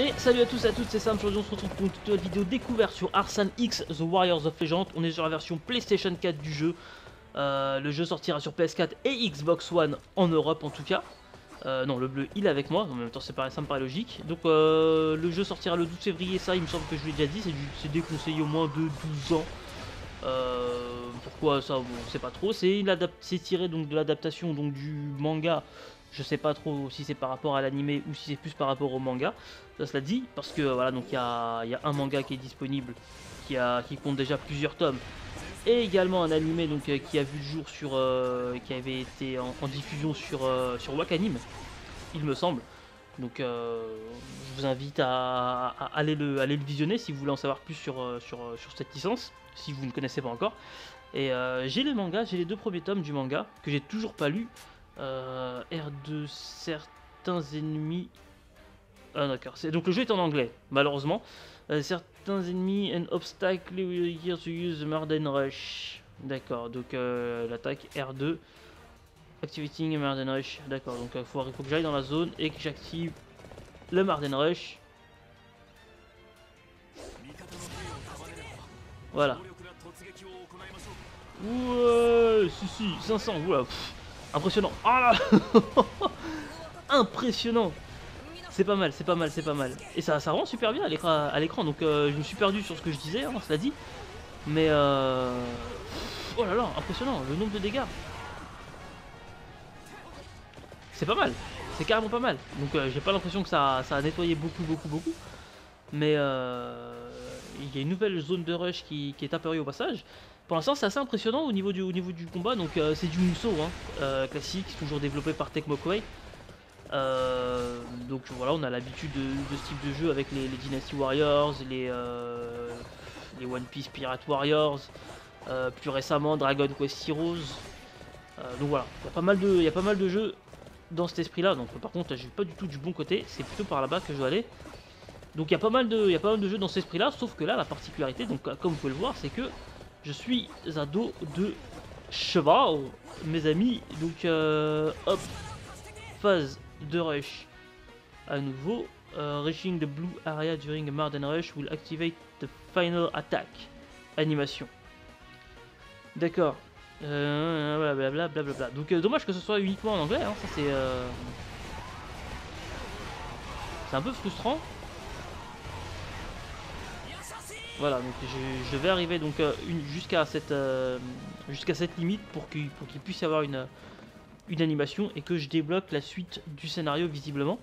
Et salut à tous et à toutes, c'est Sam, aujourd'hui on se retrouve pour une toute vidéo découverte sur Arsan X The Warriors of Legend. On est sur la version PlayStation 4 du jeu. Euh, le jeu sortira sur PS4 et Xbox One en Europe en tout cas. Euh, non, le bleu il est avec moi, en même temps pareil, ça me paraît logique. Donc euh, le jeu sortira le 12 février, ça il me semble que je l'ai déjà dit, c'est déconseillé au moins de 12 ans. pourquoi ça, on sait pas trop. C'est tiré donc de l'adaptation du manga je sais pas trop si c'est par rapport à l'animé ou si c'est plus par rapport au manga. Ça cela dit, parce que voilà, donc il y a, un manga qui est disponible, qui, a, qui compte déjà plusieurs tomes, et également un animé donc euh, qui a vu le jour sur, euh, qui avait été en, diffusion sur euh, sur Wakanim, il me semble. Donc je vous invite à, aller le visionner si vous voulez en savoir plus sur cette licence, si vous ne connaissez pas encore. Et j'ai les mangas, j'ai les deux premiers tomes du manga que j'ai toujours pas lu. Euh, R2, certains ennemis. Ah d'accord, donc le jeu est en anglais, malheureusement. Euh, certains ennemis, un obstacle here to use Marden Rush. D'accord, donc euh, l'attaque R2. Activating Marden Rush. D'accord, donc il faut, que j'aille dans la zone et que j'active le Marden Rush. Voilà. Ouais, si si, 500, oula. Impressionnant. Ah Impressionnant. C'est pas mal, c'est pas mal, c'est pas mal. Et ça, ça rend super bien à l'écran. Donc euh, je me suis perdu sur ce que je disais, hein, cela dit. Mais euh... Oh là là, impressionnant, le nombre de dégâts. C'est pas mal, c'est carrément pas mal. Donc euh, j'ai pas l'impression que ça, ça, a nettoyé beaucoup, beaucoup, beaucoup. Mais euh, il y a une nouvelle zone de rush qui, qui est apparue au passage. Pour l'instant, c'est assez impressionnant au niveau du, combat. Donc, euh, c'est du Muso hein, euh, classique, toujours développé par Tecmo Koei. Euh, donc voilà, on a l'habitude de, ce type de jeu avec les, Dynasty Warriors, les, One Piece Pirate Warriors, plus récemment Dragon Quest Heroes. donc voilà, il y, a pas mal de, jeux dans cet esprit-là. Donc par contre, j'ai pas du tout du bon côté, c'est plutôt par là-bas que je dois aller. Donc il y a pas mal de, y a pas mal de jeux dans cet esprit-là, sauf que là, la particularité, donc comme vous pouvez le voir, c'est que je suis un dos de cheval, mes amis. Donc, euh, hop, phase de rush à nouveau. Uh, reaching the blue area during a Marden rush will activate the final attack. Animation. D'accord. Euh, blablabla, blablabla. Donc, euh, dommage que ce soit uniquement en anglais. Hein. Ça, c'est. Euh... C'est un peu frustrant. Voilà, donc je, vais arriver donc euh, jusqu'à cette, euh, jusqu'à cette limite pour qu'il puisse y avoir une, animation et que je débloque la suite du scénario visiblement.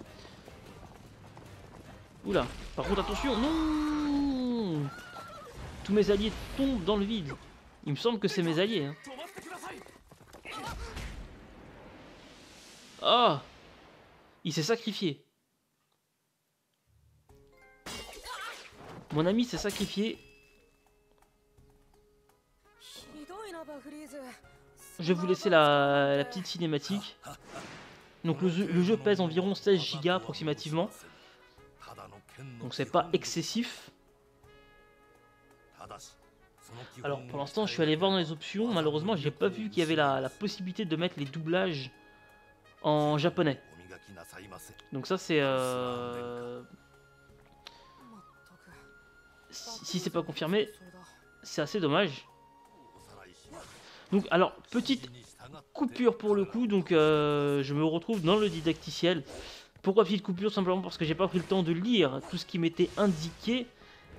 Oula, par contre attention, non Tous mes alliés tombent dans le vide. Il me semble que c'est mes alliés. Hein. Ah Il s'est sacrifié. Mon ami s'est sacrifié. Je vais vous laisser la, petite cinématique. Donc le jeu, pèse environ 16 Go approximativement. Donc c'est pas excessif. Alors pour l'instant je suis allé voir dans les options. Malheureusement j'ai pas vu qu'il y avait la, possibilité de mettre les doublages en japonais. Donc ça c'est... Euh, si c'est pas confirmé, c'est assez dommage. Donc, alors, petite coupure pour le coup, donc euh, je me retrouve dans le didacticiel. Pourquoi petite coupure? Simplement parce que j'ai pas pris le temps de lire tout ce qui m'était indiqué.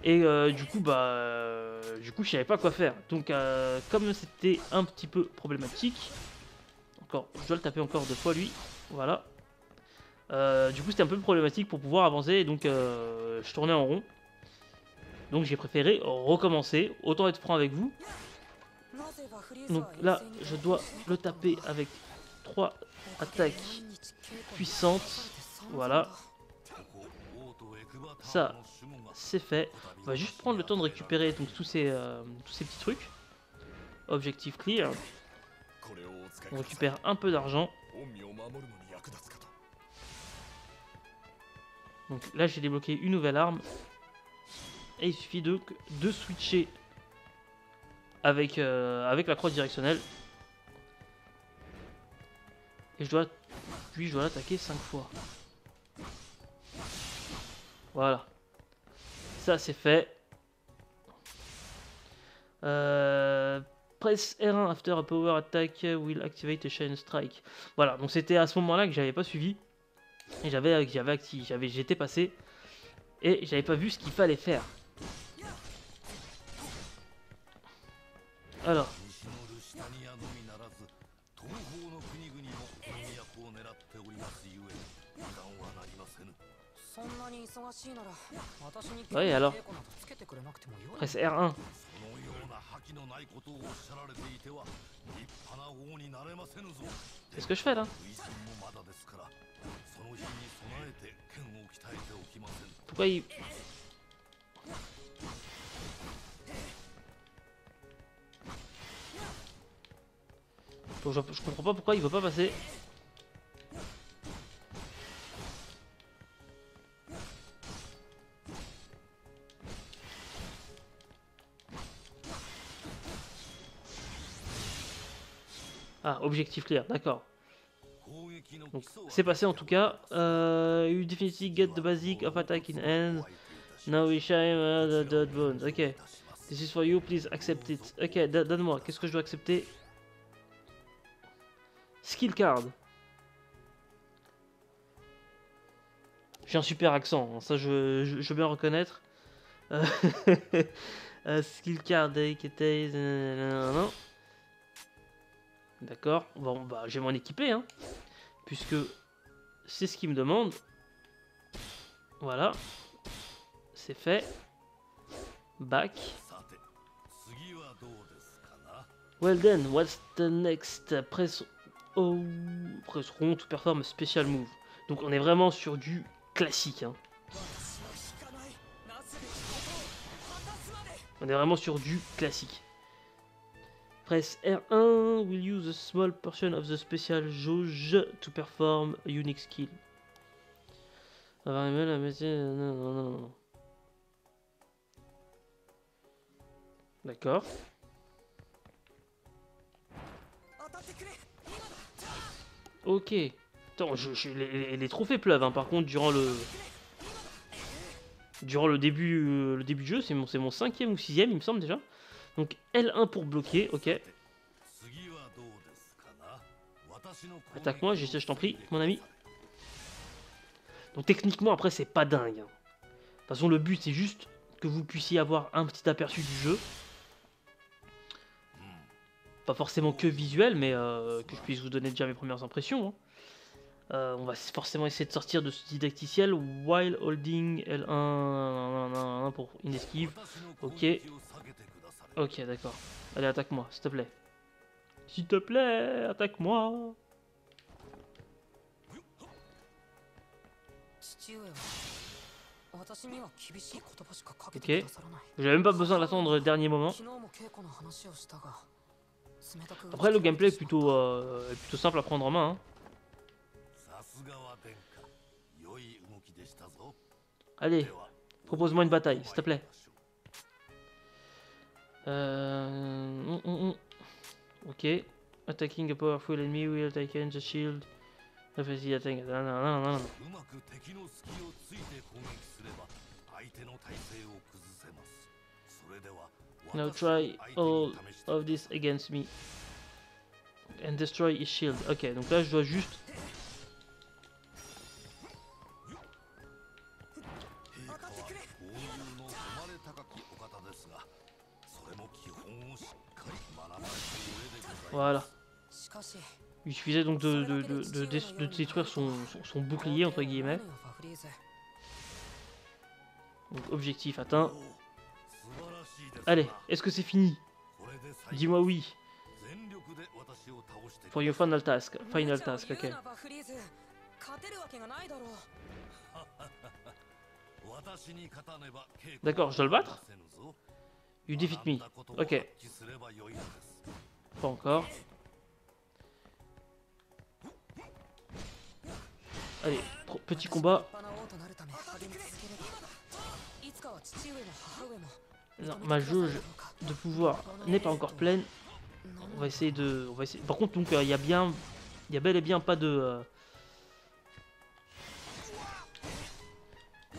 Et euh, du coup, bah, euh, du coup, je savais pas quoi faire. Donc, comme c'était un petit peu problématique, encore, je dois le taper encore deux fois lui. Voilà. du coup, c'était un peu problématique pour pouvoir avancer. Donc, je tournais en rond. Donc j'ai préféré recommencer, autant être franc avec vous. Donc là, je dois le taper avec trois attaques puissantes. Voilà. Ça, c'est fait. On va juste prendre le temps de récupérer donc, tous, ces, euh, tous ces petits trucs. Objectif clear. On récupère un peu d'argent. Donc là, j'ai débloqué une nouvelle arme. Et il suffit de, de switcher avec, euh, avec la croix directionnelle. Et je dois, puis je dois l'attaquer 5 fois. Voilà. Ça, c'est fait. Euh, press R1 after a power attack will activate a Shine Strike. Voilà, donc c'était à ce moment-là que j'avais pas suivi. Et j'avais j'avais j'étais passé et j'avais pas vu ce qu'il fallait faire. あら。西のルシタニアのみならず東方の国々都を狙っておりますゆえ油断はなりませそんなに忙しいなら私につけてくれなくてもよい。R1 そのような覇気のないことをおっしゃられていては立派な王になれませぬぞ。Qu'est-ce 戦もまだですからその日に備えて剣を鍛えておきません。Je, comprends pas pourquoi il veut pas passer. Ah, objectif clair, d'accord. C'est passé en tout cas. Uh, you definitely get the basic of attack in hand. Now we shine the dead bones. Ok. This is for you, please accept it. Ok, donne-moi. Qu'est-ce que je dois accepter? Skill card. J'ai un super accent, hein. ça je, je, je, veux bien reconnaître. uh, skill card, D'accord. Bon, bah, je vais m'en équiper, hein. Puisque c'est ce qu'il me demande. Voilà. C'est fait. Back. Well then, what's the next? Press Oh, press rond to perform a special move. Donc on est vraiment sur du classique. Hein. On est vraiment sur du classique. Press R1 will use a small portion of the special jauge to perform unique skill. D'accord. Ok. Attends, les, trophées pleuvent. Hein. Par contre, durant le durant le début euh, début du jeu, c'est mon mon cinquième ou sixième, il me semble déjà. Donc L1 pour bloquer, ok. Attaque-moi, je t'en prie, mon ami. Donc techniquement, après, c'est pas dingue. Hein. De toute façon, le but, c'est juste que vous puissiez avoir un petit aperçu du jeu. Pas forcément que visuel, mais euh, que je puisse vous donner déjà mes premières impressions. Hein. Euh, on va forcément essayer de sortir de ce didacticiel while holding L1 pour une esquive. Ok. Ok, d'accord. Allez, attaque-moi, s'il te plaît. S'il te plaît, attaque-moi. Ok. J'avais même pas besoin d'attendre le dernier moment. Après, le gameplay est plutôt, euh, plutôt simple à prendre en main. Hein. Allez, propose-moi une bataille, s'il te plaît. Euh... Mm, mm, mm. Ok. Attacking a powerful enemy will take in the shield. Refusing attack. Non, non, non, non. Now try all of this against me. And destroy his shield. Ok, donc là je dois juste Voilà. Il suffisait donc de, de, de, de détruire son, son, bouclier, entre guillemets. Donc, objectif atteint. Allez, est-ce que c'est fini Dis-moi oui. For your final task. Final task, ok. D'accord, je dois le battre You defeat me. Ok. Pas encore. Allez, petit combat. Ma jauge de pouvoir n'est pas encore pleine. On va essayer de... On va essayer... Par contre, donc, euh, il y a bien... Il y a bel et bien pas de...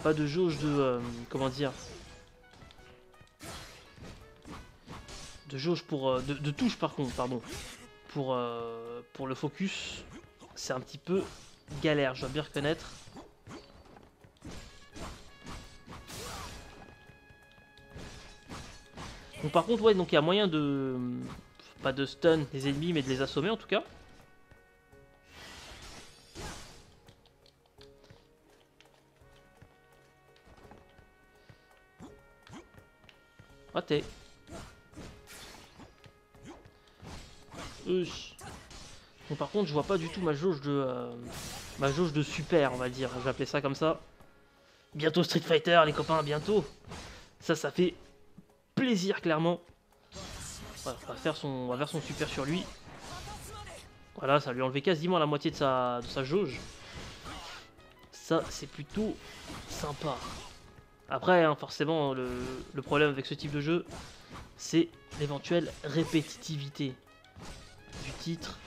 pas de jauge de euh, comment dire de jauge pour euh, de, de touche par contre pardon. Pour euh, pour le focus c'est un petit peu galère je dois bien reconnaître donc par contre ouais donc il y a moyen de pas de stun les ennemis mais de les assommer en tout cas Raté. Bon, par contre, je vois pas du tout ma jauge de euh, ma jauge de super, on va dire. Je vais appeler ça comme ça. Bientôt Street Fighter, les copains, bientôt. Ça, ça fait plaisir, clairement. On va faire son, on faire son super sur lui. Voilà, ça lui a enlevé quasiment la moitié de sa, de sa jauge. Ça, c'est plutôt sympa. Après, hein, forcément, le, problème avec ce type de jeu, c'est l'éventuelle répétitivité du titre.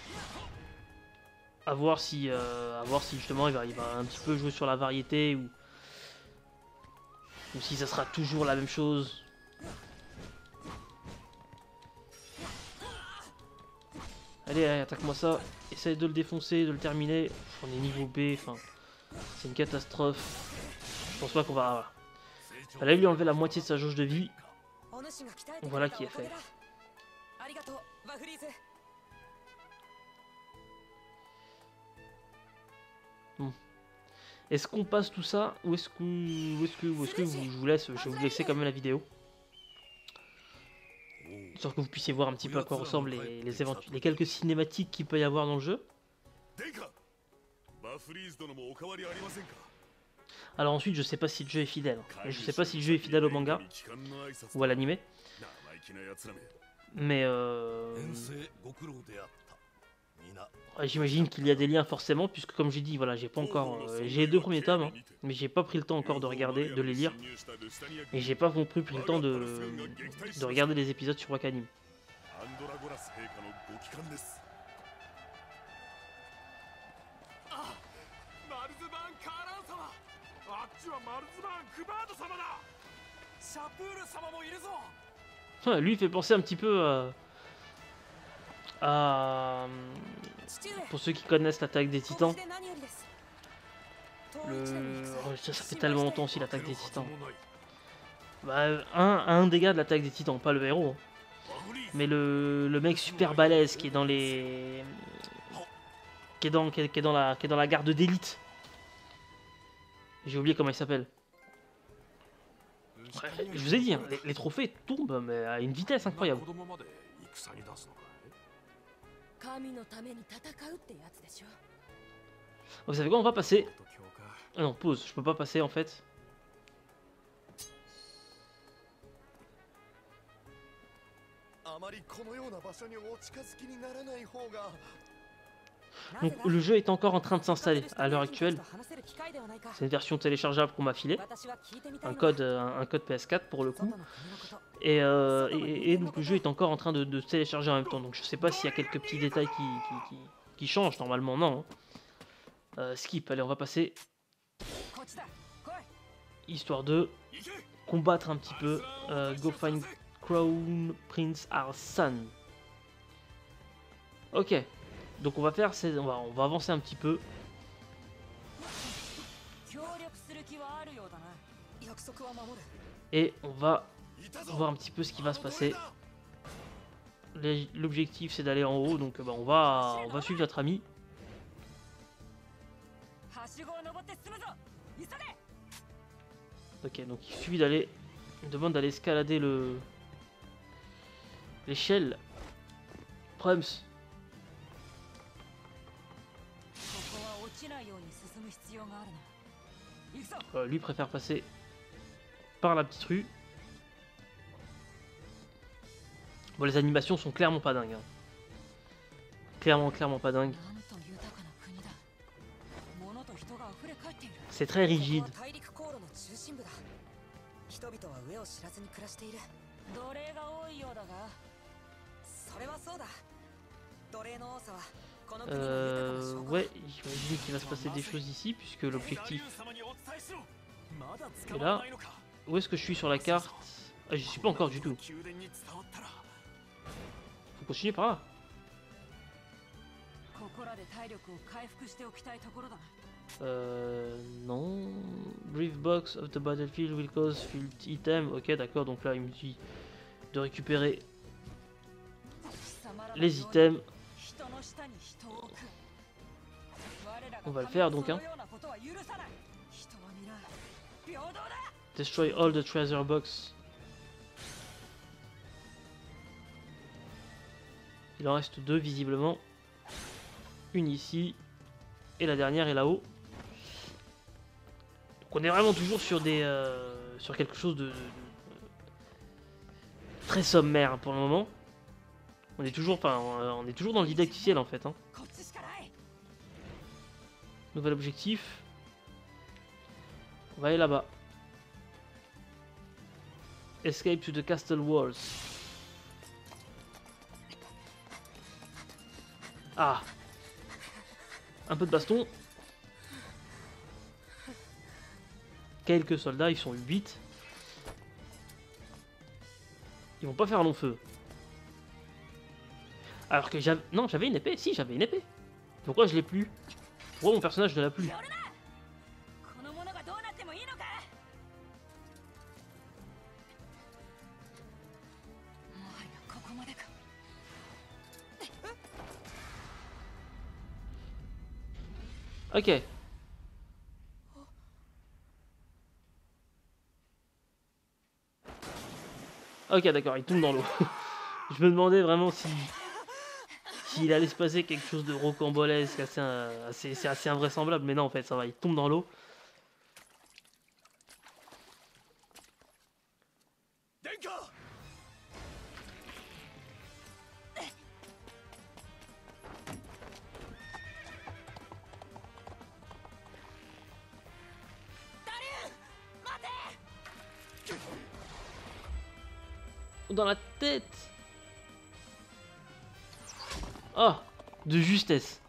À voir si, euh, à voir si justement il va, il va un petit peu jouer sur la variété ou si ça sera toujours la même chose. Allez, attaque-moi ça. Essaye de le défoncer, de le terminer. On est niveau B, enfin, c'est une catastrophe. Je pense pas qu'on va. Fallait lui enlever la moitié de sa jauge de vie. Voilà qui est fait. Est-ce qu'on passe tout ça ou est-ce que, est-ce que, est-ce que je vous laisse, je vais vous laisser quand même la vidéo, sorte que vous puissiez voir un petit peu à quoi ressemblent les, les, les quelques cinématiques qu'il peut y avoir dans le jeu. Alors ensuite, je sais pas si le jeu est fidèle. Et je sais pas si le jeu est fidèle au manga ou à l'anime. Mais euh, J'imagine qu'il y a des liens forcément, puisque comme j'ai dit, voilà, j'ai pas encore, euh, j'ai deux premiers tomes, hein, mais j'ai pas pris le temps encore de regarder, de les lire, et j'ai pas non plus pris le temps de, regarder les épisodes sur Wakanim. Lui il fait penser un petit peu à à, pour ceux qui connaissent l'attaque des Titans, le, oh, ça, ça fait tellement longtemps aussi l'attaque des Titans. Bah, un, un gars de l'attaque des Titans, pas le héros. hein. Mais le, le mec super balèze qui est dans les. qui est dans, qui est, qui est dans, la, qui est dans la garde d'élite. J'ai oublié comment il s'appelle. Ouais, je vous ai dit, hein, les, les trophées tombent mais à une vitesse incroyable. Vous savez quoi, on va passer. Ah non, pause, je peux pas passer en fait. Donc le jeu est encore en train de s'installer à l'heure actuelle. C'est une version téléchargeable qu'on m'a filée. Un code, euh, un, un code PS4 pour le coup. Et, euh, et, donc le jeu est encore en train de, se télécharger en même temps. Donc je sais pas s'il y a quelques petits détails qui changent. Normalement, non. hein. Euh, skip, allez, on va passer. Histoire de combattre un petit peu. Euh, go find Crown Prince Arsan. Ok. Donc on va faire, on va, on va avancer un petit peu. Et on va voir un petit peu ce qui va se passer. L'objectif c'est d'aller en haut, donc bah, on, va, on va suivre notre ami. Ok, donc il suffit d'aller... demande d'aller escalader le... L'échelle. Prums. Lui préfère passer par la petite rue. Bon, les animations sont clairement pas dingues. Hein. Clairement, clairement pas dingues. C'est très rigide. Euh, ouais, j'imagine qu'il va se passer des choses ici, puisque l'objectif est là. Où est-ce que je suis sur la carte ah, J'y suis pas encore du tout. Faut continuer par là. Euh, non. Brief box of the battlefield will cause field item. Ok, d'accord, donc là il me dit de récupérer les items on va le faire donc hein. Destroy all the treasure box. Il en reste deux visiblement. Une ici. Et la dernière est là-haut. Donc on est vraiment toujours sur des. Euh, sur quelque chose de, de euh, très sommaire pour le moment. On est toujours, enfin, euh, on est toujours dans le didacticiel en fait. Hein. Nouvel objectif. On va aller là-bas. Escape to the castle walls. Ah Un peu de baston. Quelques soldats, ils sont 8. Ils vont pas faire un long feu. Alors que j'avais... Non, j'avais une épée. Si, j'avais une épée. Pourquoi je l'ai plus? Pourquoi mon personnage ne l'a plus? Ok. Ok, d'accord, il tombe dans l'eau. je me demandais vraiment si s'il allait se passer quelque chose de rocambolesque, assez, assez, c'est assez invraisemblable, mais non, en fait, ça va, il tombe dans l'eau. Dans la tête Oh De justesse.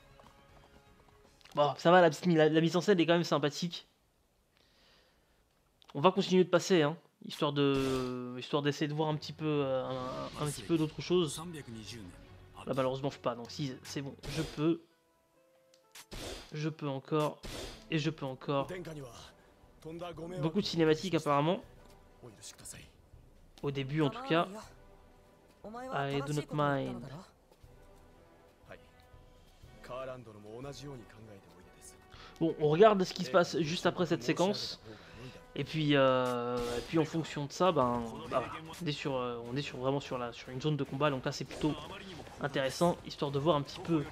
Bon, ça va, la, mise en scène est quand même sympathique. On va continuer de passer, hein, histoire d'essayer de voir euh, un petit peu, d'autres choses. Là, malheureusement, je peux pas. Donc, si, c'est bon, je peux, je peux encore, et je peux encore. Beaucoup de cinématiques apparemment. Au début, en tout cas. I do not mind. Bon, on regarde ce qui se passe juste après cette séquence. Et puis, euh, puis en fonction de ça, ben, bah, voilà. on est sur, euh, on est sur vraiment sur la, sur une zone de combat. Donc là, c'est plutôt intéressant, histoire de voir un petit peu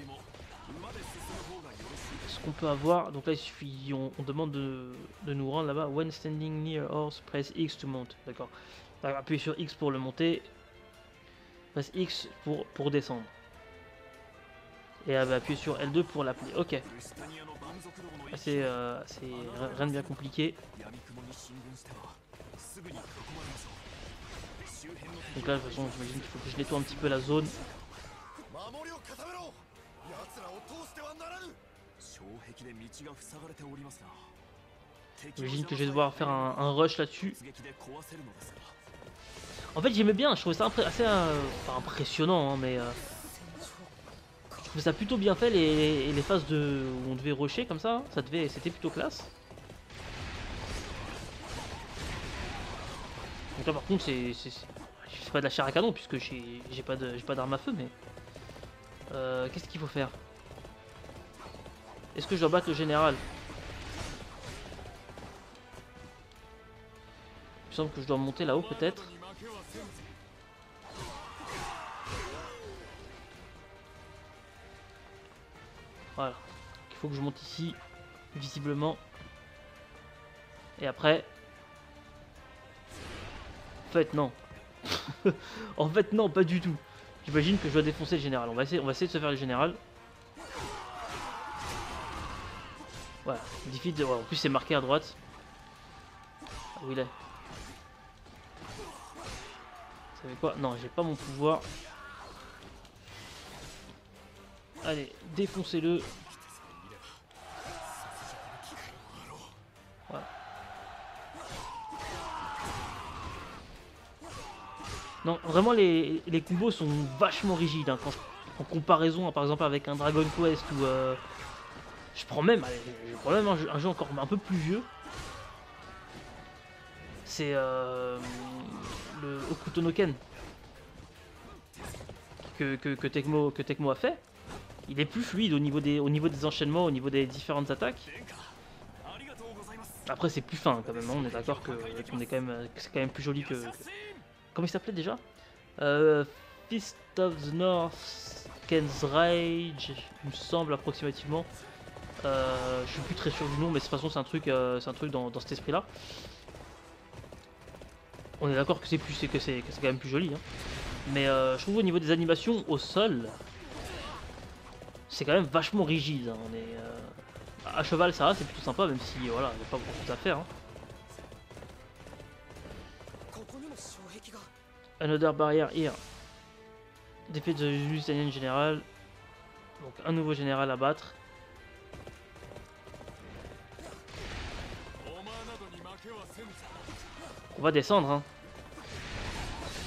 ce qu'on peut avoir. Donc là, il suffit, on, demande de, nous rendre là-bas. When standing near horse, press X to mount. D'accord. Appuyez sur X pour le monter. Press X pour pour descendre et euh, bah, appuyer sur L2 pour l'appeler. Ok. Ah, c'est euh, rien de bien compliqué. Donc là, de toute façon, j'imagine qu'il faut que je nettoie un petit peu la zone. J'imagine que je vais devoir faire un, rush là-dessus. En fait, j'aimais bien, je trouvais ça assez euh, impressionnant, hein, mais... Euh, trouvais ça plutôt bien fait les, les phases de où on devait rusher comme ça. Ça devait, c'était plutôt classe. Donc là, par contre, c'est c'est- pas de la chair à canon puisque j'ai pas d'arme à feu, mais euh, qu'est-ce qu'il faut faire? Est-ce que je dois battre le général? Il me semble que je dois monter là-haut peut-être. Voilà. Il faut que je monte ici, visiblement. Et après... En fait, non. en fait, non, pas du tout. J'imagine que je dois défoncer le général. On va essayer, on va essayer de se faire le général. Voilà, defeat de... en plus c'est marqué à droite. Ah, Où il est? Vous savez quoi? Non, j'ai pas mon pouvoir. Allez, défoncez-le. Voilà. Non, vraiment, les, les, combos sont vachement rigides. Hein. En comparaison, hein, par exemple, avec un Dragon Quest ou... Euh, je prends même, je prends même un, jeu, encore un peu plus vieux. C'est euh, le Okutonoken. Que, que, que, Tecmo, que Tecmo a fait il est plus fluide au niveau des, au niveau des enchaînements, au niveau des différentes attaques. Après, c'est plus fin quand même, hein, on est d'accord que quand c'est quand même plus joli que. Comment il s'appelait déjà? Euh, Fist of the North, Ken's Rage, il me semble approximativement. Euh, je suis plus très sûr du nom, mais de toute façon, c'est un truc, euh, un truc dans, dans cet esprit-là. On est d'accord que c'est plus, quand même plus joli. Hein. Mais euh, je trouve au niveau des animations au sol, c'est quand même vachement rigide. Hein. On est. Euh, à cheval, ça va, c'est plutôt sympa, même si euh, voilà, il n'y a pas beaucoup chose à faire. Hein. Another barrière here. Défaite de l'Ukrainienne général. Donc un nouveau général à battre. On va descendre. Hein.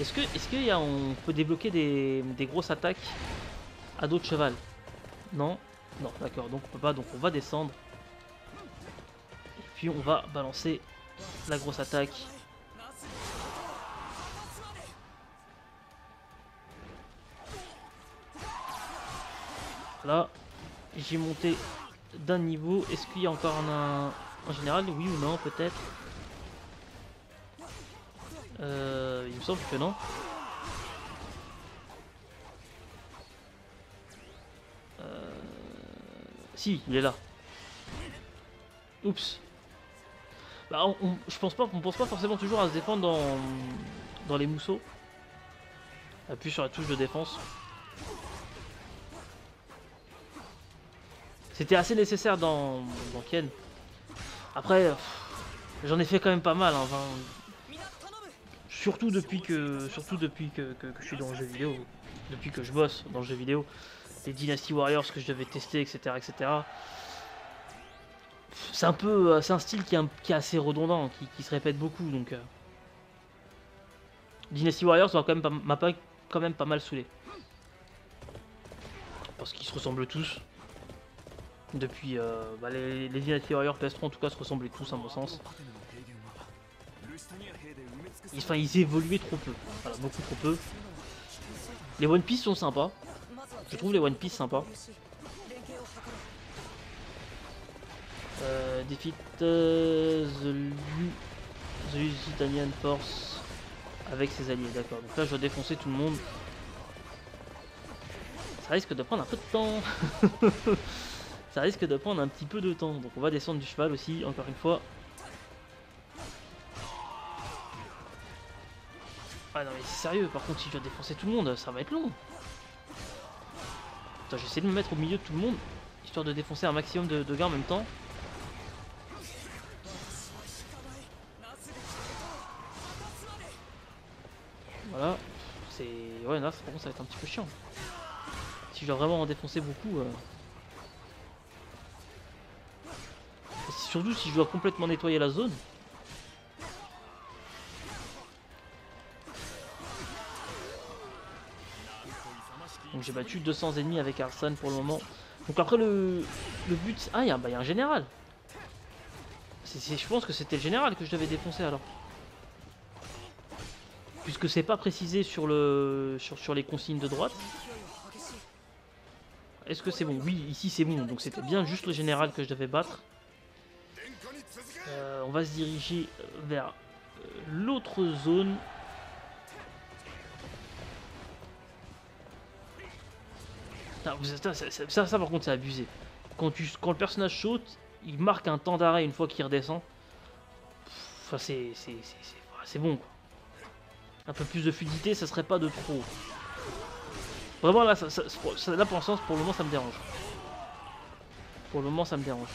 Est-ce que, est-ce qu'il on peut débloquer des, des grosses attaques à d'autres chevals? Non, non, d'accord. Donc on peut pas. Donc on va descendre. Et puis on va balancer la grosse attaque. Là, j'ai monté d'un niveau. Est-ce qu'il y a encore un, un général? Oui ou non Peut-être? Euh, il me semble que non. Il est là. Oups. Bah, je pense pas, on pense pas forcément toujours à se défendre dans, dans les mousseaux. Appuie sur la touche de défense. C'était assez nécessaire dans, dans Ken. Après, j'en ai fait quand même pas mal. hein, surtout depuis que, surtout depuis que je suis dans le jeu vidéo, depuis que je bosse dans le jeu vidéo, les Dynasty Warriors que je devais tester, etc. etc. C'est un peu. Euh, c'est un style qui est, assez redondant, hein, qui, se répète beaucoup. Donc. Euh. Dynasty Warriors m'a quand, même pas, quand même pas mal saoulé. Parce qu'ils se ressemblent tous. Depuis. Euh, bah les, les, Dynasty Warriors PS3 en tout cas se ressemblaient tous à mon sens. Enfin, ils évoluaient trop peu. Voilà, beaucoup trop peu. Les One Piece sont sympas. Je trouve les One Piece sympas. Euh, défeat euh, the, the Lusitanian Force avec ses alliés, d'accord. Donc là, je dois défoncer tout le monde. Ça risque de prendre un peu de temps. Ça risque de prendre un petit peu de temps. Donc on va descendre du cheval aussi, encore une fois. Ah non mais c'est sérieux, par contre si je dois défoncer tout le monde, ça va être long. Attends, j'essaie de me mettre au milieu de tout le monde, histoire de défoncer un maximum de, gars en même temps. Voilà, c'est... Ouais, là, par contre, ça va être un petit peu chiant. Si je dois vraiment en défoncer beaucoup... euh. Surtout si je dois complètement nettoyer la zone. Donc j'ai battu 200 ennemis avec Arslan pour le moment. Donc après le, le but... Ah, il y, a, un bah, général. Je pense que c'était le général que je devais défoncer alors. Puisque c'est pas précisé sur, le, sur, les consignes de droite. Est-ce que c'est bon? Oui, ici c'est bon. Donc c'était bien juste le général que je devais battre. Euh, on va se diriger vers euh, l'autre zone Ça, ça- par contre c'est abusé. Quand, tu, quand le personnage saute, il marque un temps d'arrêt une fois qu'il redescend. Enfin c'est bon quoi. Un peu plus de fluidité, ça serait pas de trop. Vraiment là, ça- là pour l'instant, pour le moment ça me dérange. Pour le moment ça me dérange.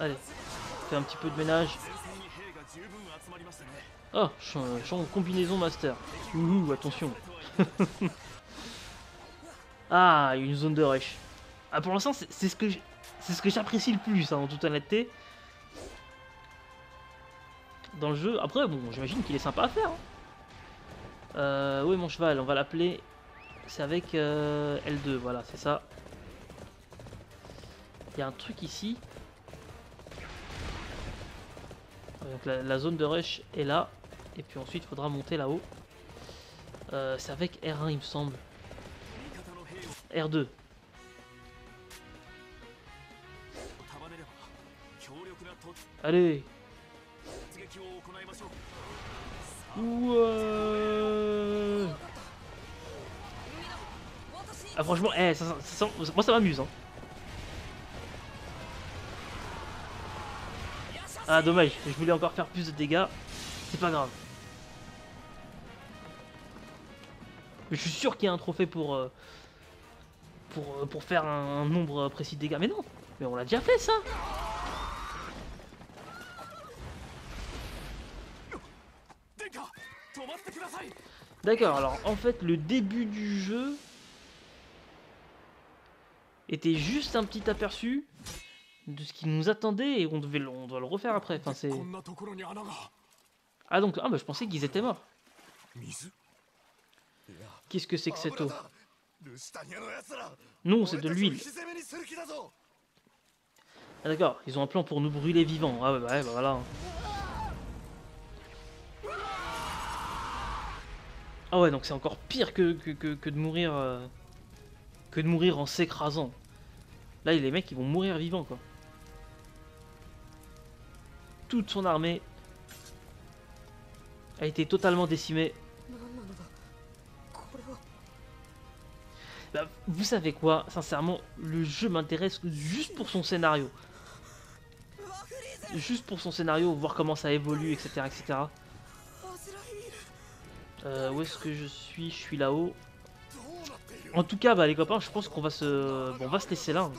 Allez, un petit peu de ménage. Ah, je, suis en combinaison master. Ouh, attention. ah, une zone de rush. Ah, pour l'instant, c'est ce que ce que j'apprécie le plus, hein, en toute honnêteté. Dans le jeu, après, bon, j'imagine qu'il est sympa à faire. Hein. Euh, oui, mon cheval, on va l'appeler. C'est avec euh, L2, voilà, c'est ça. Il y a un truc ici. Donc la, zone de rush est là. Et puis ensuite, il faudra monter là-haut. Euh, c'est avec R1, il me semble. R2. Allez ouais. Euh. ah, franchement, eh, ça, ça, moi ça m'amuse. Hein. Ah dommage, je voulais encore faire plus de dégâts. C'est pas grave. Mais je suis sûr qu'il y a un trophée pour, euh, euh, pour, faire un, un, nombre précis de dégâts. Mais non, mais on l'a déjà fait ça D'accord, alors en fait le début du jeu était juste un petit aperçu de ce qui nous attendait et on, devait, doit le refaire après. Enfin, c'est... Ah donc, ah bah, je pensais qu'ils étaient morts. Qu'est-ce que c'est que cette eau Non, c'est de l'huile. Ah d'accord, ils ont un plan pour nous brûler vivants. Ah ouais, bah, ouais, bah, voilà. Ah ouais, donc c'est encore pire que, de mourir... Euh, que de mourir en s'écrasant. Là, les mecs, ils vont mourir vivants, quoi toute son armée a été totalement décimée. Bah, vous savez quoi Sincèrement, le jeu m'intéresse juste pour son scénario. Juste pour son scénario, voir comment ça évolue, etc. etc. Euh, où est-ce que je suis? Je suis là-haut. En tout cas, bah, les copains, je pense qu'on va se... On va se laisser là. Hein.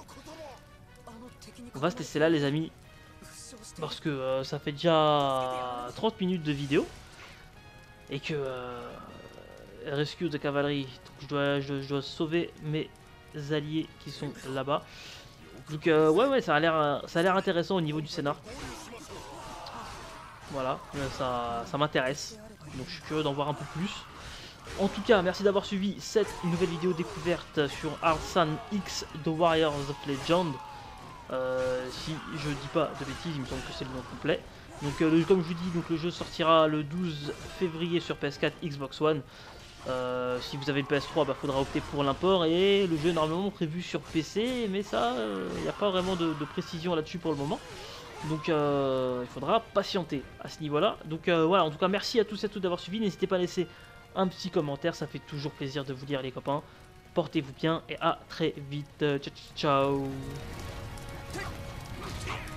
On va se laisser là, les amis parce que euh, ça fait déjà 30 minutes de vidéo et que euh, rescue de cavalerie, donc je dois, sauver mes alliés qui sont là-bas. Donc euh, ouais ouais ça a l'air ça a l'air intéressant au niveau du scénar. Voilà, ça, ça m'intéresse. Donc je suis curieux d'en voir un peu plus. En tout cas, merci d'avoir suivi cette nouvelle vidéo découverte sur Arsan X The Warriors of Legend. Euh, si je dis pas de bêtises, il me semble que c'est le nom complet. Donc euh, comme je vous dis, donc le jeu sortira le 12 février sur PS4, Xbox One. Euh, si vous avez une PS3, bah faudra opter pour l'import et le jeu est normalement prévu sur PC, mais ça, il n'y a pas vraiment de, précision là-dessus pour le moment. Donc il faudra patienter à ce niveau-là. Donc voilà, en tout cas merci à tous et à toutes d'avoir suivi. N'hésitez pas à laisser un petit commentaire, ça fait toujours plaisir de vous lire les copains. Portez-vous bien et à très vite. Ciao. ciao. Take... Take...